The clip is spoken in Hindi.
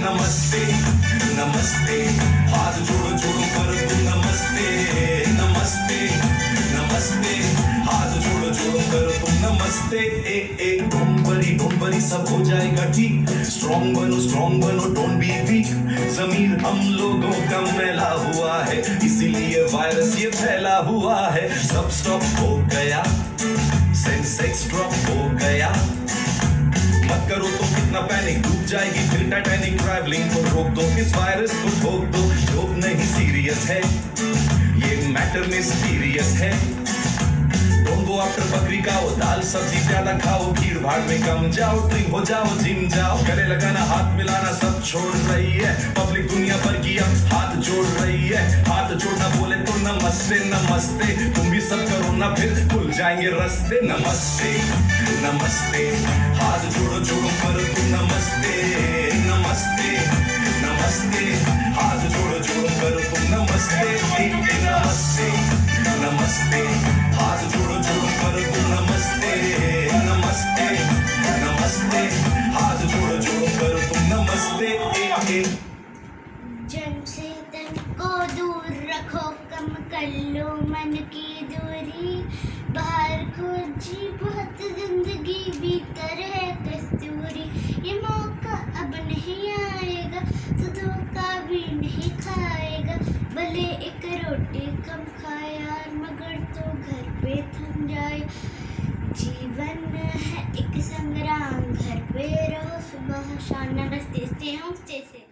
नमस्ते नमस्ते। हाथ जोड़ो जोड़ो कर दो नमस्ते नमस्ते नमस्ते। हाथ जोड़ो जोड़ो कर दो नमस्ते। ए ए, डोंबरी डोंबरी सब हो जाएगा ठीक। स्ट्रॉन्ग बनो स्ट्रॉन्ग बनो डोंट बी वीक जमीर हम लोगों का मैला हुआ है, इसीलिए वायरस ये फैला हुआ है। सब स्टॉप हो गया। सेंसेक्स ड्रॉप हो गया। मत करो तो कितना पैनिक डूब जाएगी, फिर टाइटैनिक ट्रैवलिंग को रोक दो। इस वायरस को ठोक दो जोक नहीं सीरियस है। ये मैटर में सीरियस है। डोंट गो आफ्टर बकरी खाओ, दाल सब्ज़ी ज़्यादा खाओ, भीड़ भाड़ में कम जाओ ड्रिंक हो जाओ, जिम जाओ। गले लगाना, हाथ मिलाना, सब छोड़ रही है। पब्लिक दुनिया भर की अब हाथ जोड़ रही है। हाथ जोड़ना बोले तो नमस्ते नमस्ते। तुम भी सब करो ना, फिर खुल जाएँगे रस्ते। नमस्ते नमस्ते। हाथ से तन को दूर रखो, कम कर लो मन की दूरी। बाहर खोजी बहुत ज़िंदगी भीतर है कस्तूरी। ये मौका अब नहीं आएगा तो धोखा भी नहीं खाएगा। भले एक रोटी कम खाए मगर तो घर पे थम जाए। जीवन है एक संग्राम, घर पे रहो सुबह नमस्ते जानते हैं उससे